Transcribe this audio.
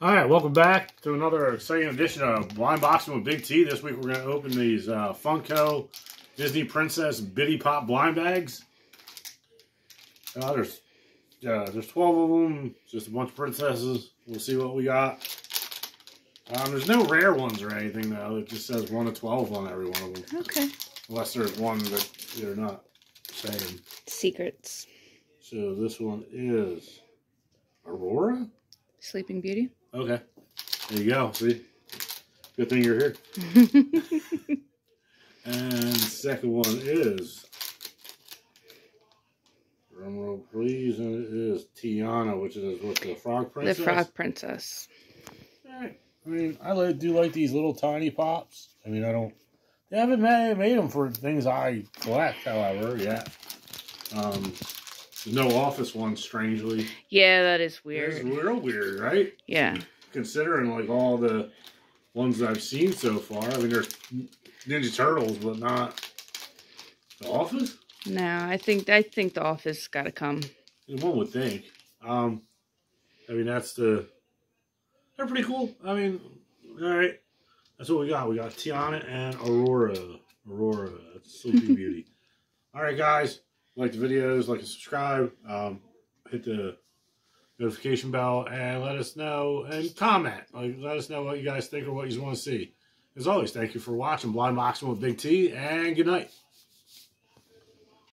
All right, welcome back to another exciting edition of Blind Boxing with Big T. This week we're going to open these uh, Funko Disney Princess Bitty Pop blind bags. Uh, there's uh, there's 12 of them, just a bunch of princesses. We'll see what we got. Um, there's no rare ones or anything, though. It just says 1 to 12 on every one of them. Okay. Unless there's one that they're not saying. Secrets. So this one is Aurora? Sleeping Beauty. Okay. There you go. See? Good thing you're here. and second one is drum roll please, and it is Tiana, which is what the frog princess. The Frog Princess. I mean, I do like these little tiny pops. I mean, I don't. They haven't made, made them for things I collect, however, yet. Um, no office ones, strangely. Yeah, that is weird. It's real weird, right? Yeah. considering like all the ones I've seen so far. I mean, there's Ninja Turtles, but not The Office. No, I think I think The Office got to come. One would think. Um, I mean, that's the. They're pretty cool. I mean, all right. That's what we got. We got Tiana and Aurora. Aurora, that's Sleeping Beauty. all right, guys. Like the videos, like and subscribe. Um, hit the notification bell and let us know and comment. Like, let us know what you guys think or what you want to see. As always, thank you for watching Blind Boxing with Big T, and good night.